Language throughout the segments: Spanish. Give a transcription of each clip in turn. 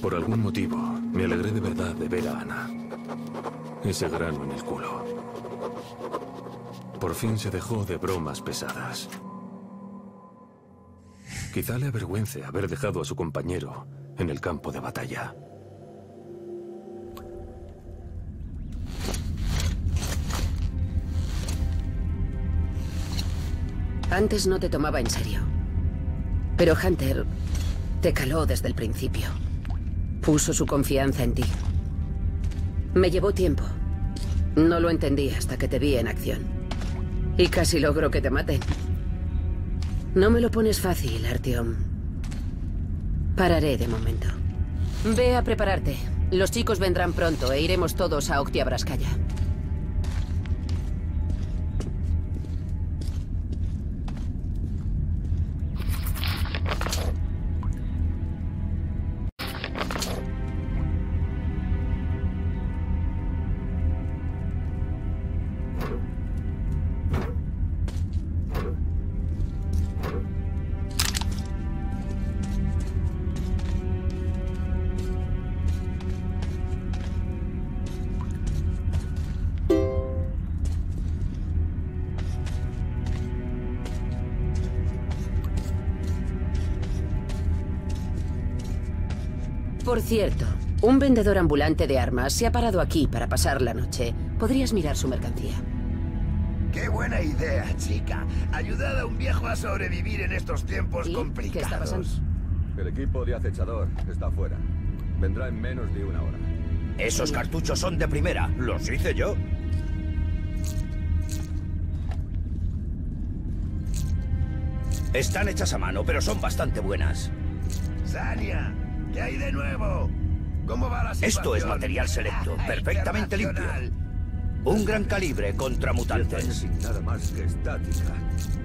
Por algún motivo, me alegré de verdad de ver a Ana. Ese grano en el culo. Por fin se dejó de bromas pesadas. Quizá le avergüence haber dejado a su compañero en el campo de batalla. Antes no te tomaba en serio. Pero Hunter te caló desde el principio. Puso su confianza en ti. Me llevó tiempo. No lo entendí hasta que te vi en acción. Y casi logro que te maten. No me lo pones fácil, Artyom. Pararé de momento. Ve a prepararte. Los chicos vendrán pronto e iremos todos a Oktiabraskaya. Cierto, un vendedor ambulante de armas se ha parado aquí para pasar la noche. Podrías mirar su mercancía. ¡Qué buena idea, chica! Ayudad a un viejo a sobrevivir en estos tiempos ¿Y? complicados. ¿Qué está pasando? El equipo de acechador está fuera. Vendrá en menos de una hora. Esos cartuchos son de primera. Los hice yo. Están hechas a mano, pero son bastante buenas. Sania, ¿qué hay de nuevo? ¿Cómo va la Esto es material selecto, perfectamente limpio. Un gran calibre contra mutantes. sin nada más que estática.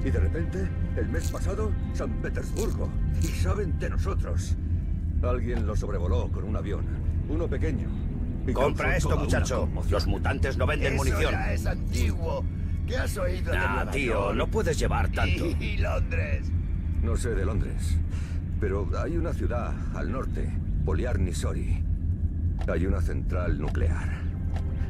Y de repente, el mes pasado, San Petersburgo. Y saben de nosotros. Alguien lo sobrevoló con un avión. Uno pequeño. Y Compra esto, muchacho. Los mutantes no venden munición. es antiguo. ¿Qué has oído Nah, tío, no puedes llevar tanto. Y Londres. No sé de Londres. Pero hay una ciudad al norte, Poliarnisori. Hay una central nuclear.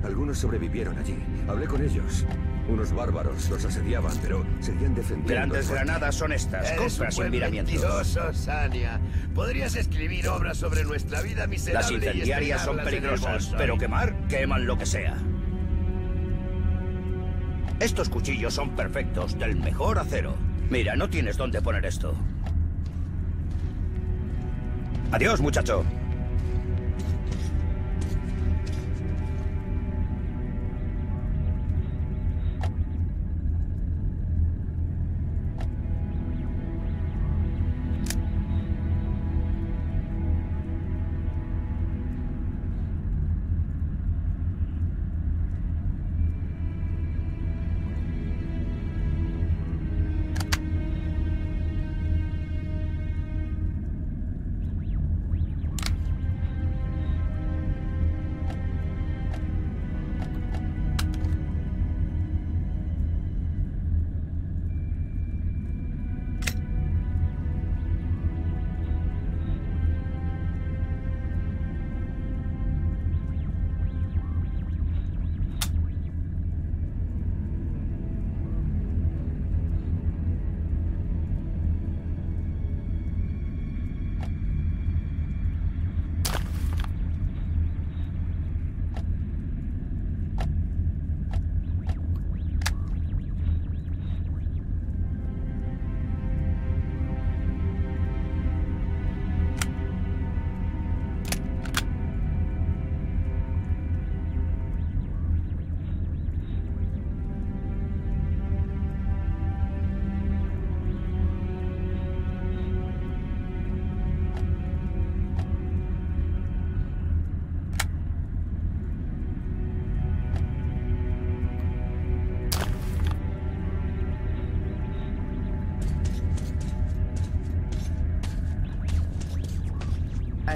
Algunos sobrevivieron allí. Hablé con ellos. Unos bárbaros los asediaban, pero seguían defendiendo. Grandes granadas son estas. Eres un miramientos. Sania. Podrías escribir obras sobre nuestra vida miserable Las y incendiarias son peligrosas, pero quemar, queman lo que sea. Estos cuchillos son perfectos, del mejor acero. Mira, no tienes dónde poner esto. Adiós, muchacho.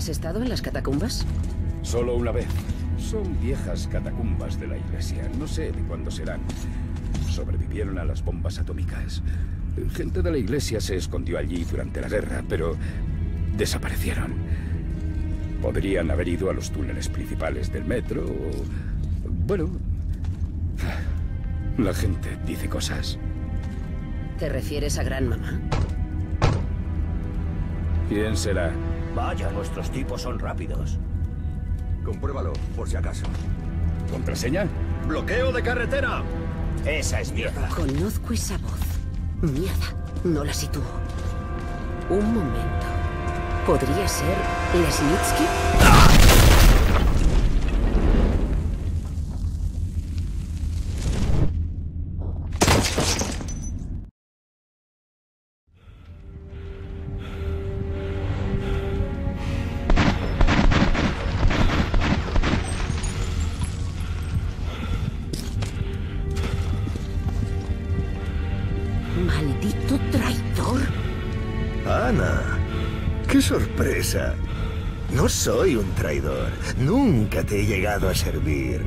¿Has estado en las catacumbas? Solo una vez. Son viejas catacumbas de la iglesia. No sé de cuándo serán. Sobrevivieron a las bombas atómicas. Gente de la iglesia se escondió allí durante la guerra, pero desaparecieron. Podrían haber ido a los túneles principales del metro o... Bueno... La gente dice cosas. ¿Te refieres a Gran Mamá? ¿Quién será? Vaya, nuestros tipos son rápidos. Compruébalo, por si acaso. ¿Contraseña? ¡Bloqueo de carretera! Esa es mierda. Conozco esa voz. Mierda, no la sitúo. Un momento. ¿Podría ser Lesnitsky? Sorpresa. No soy un traidor. Nunca te he llegado a servir.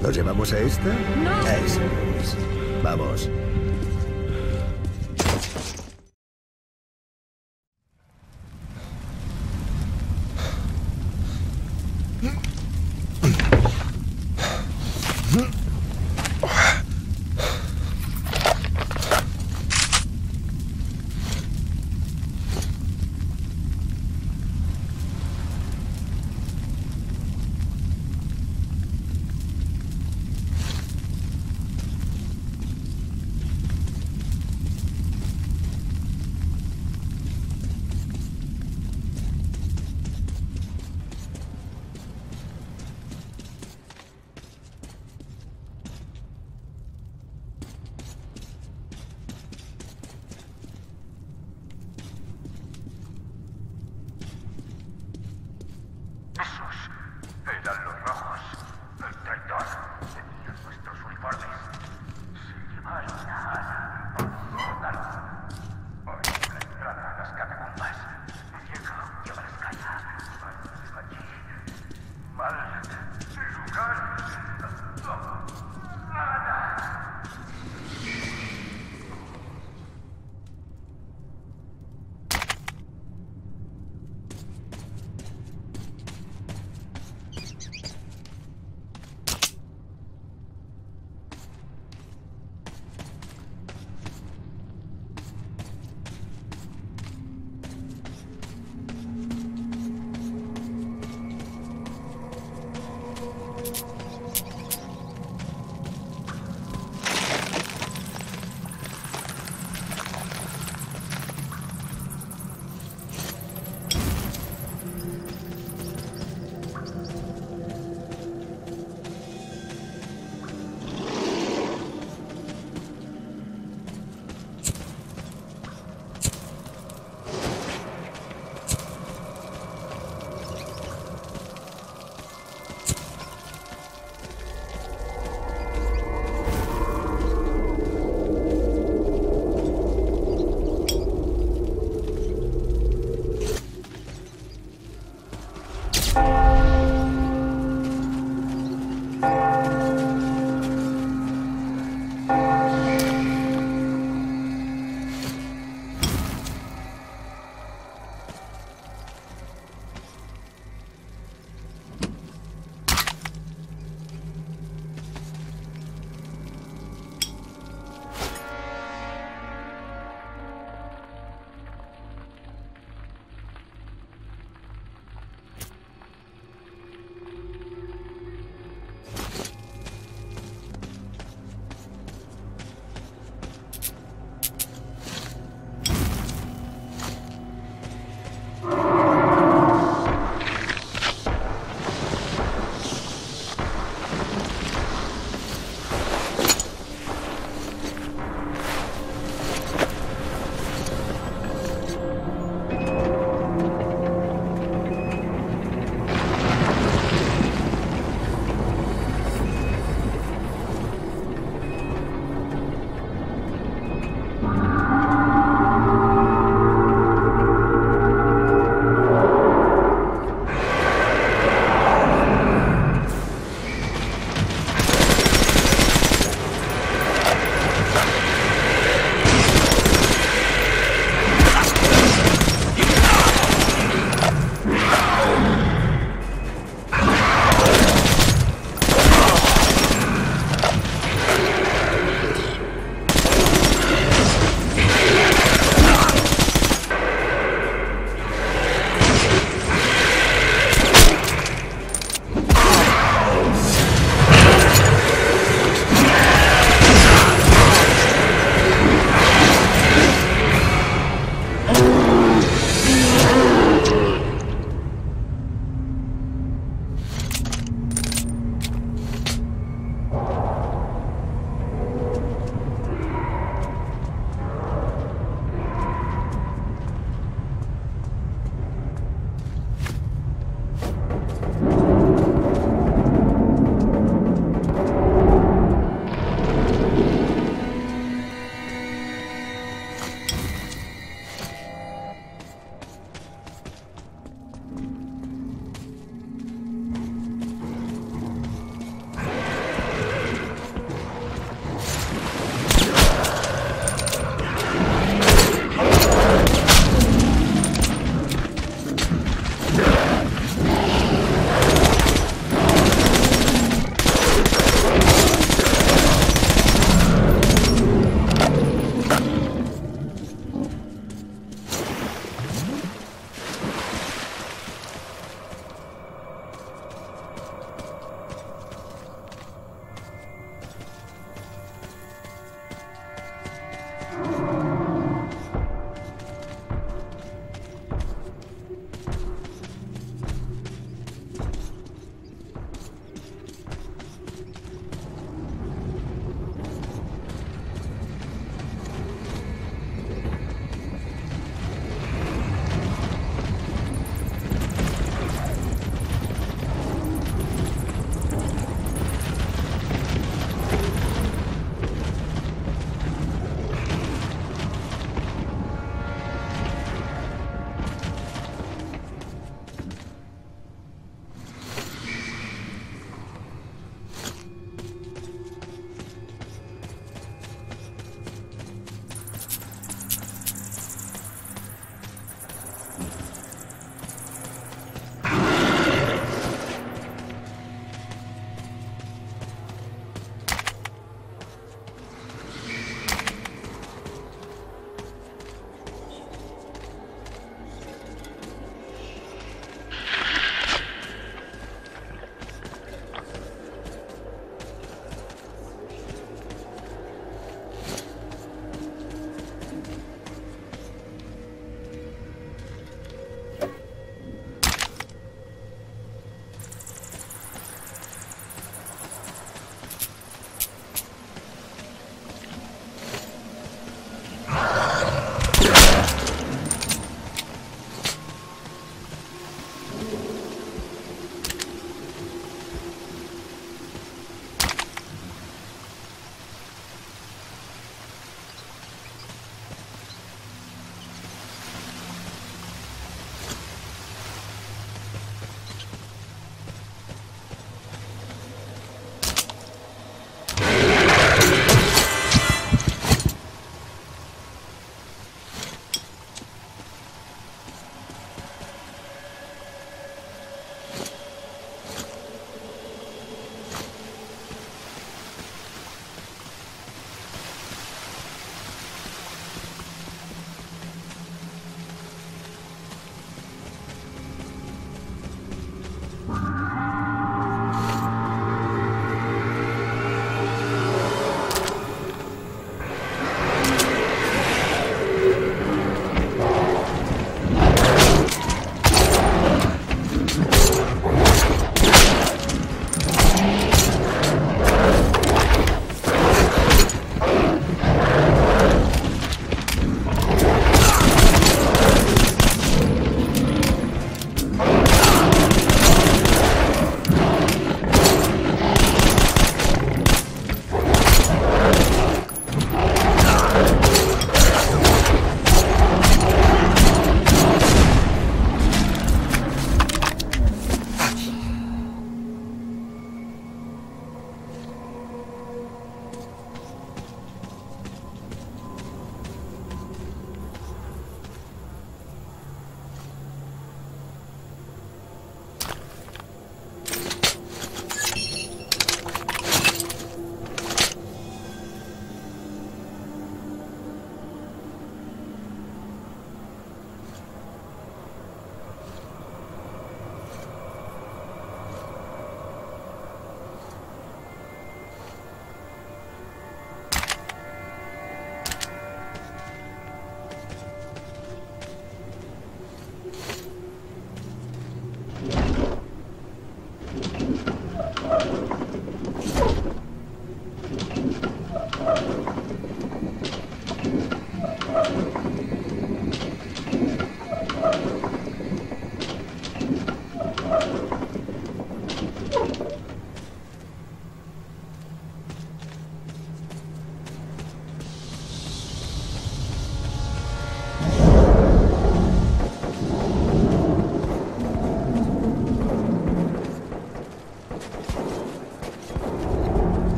¿Nos llevamos a esta? No. Eso es. Vamos. you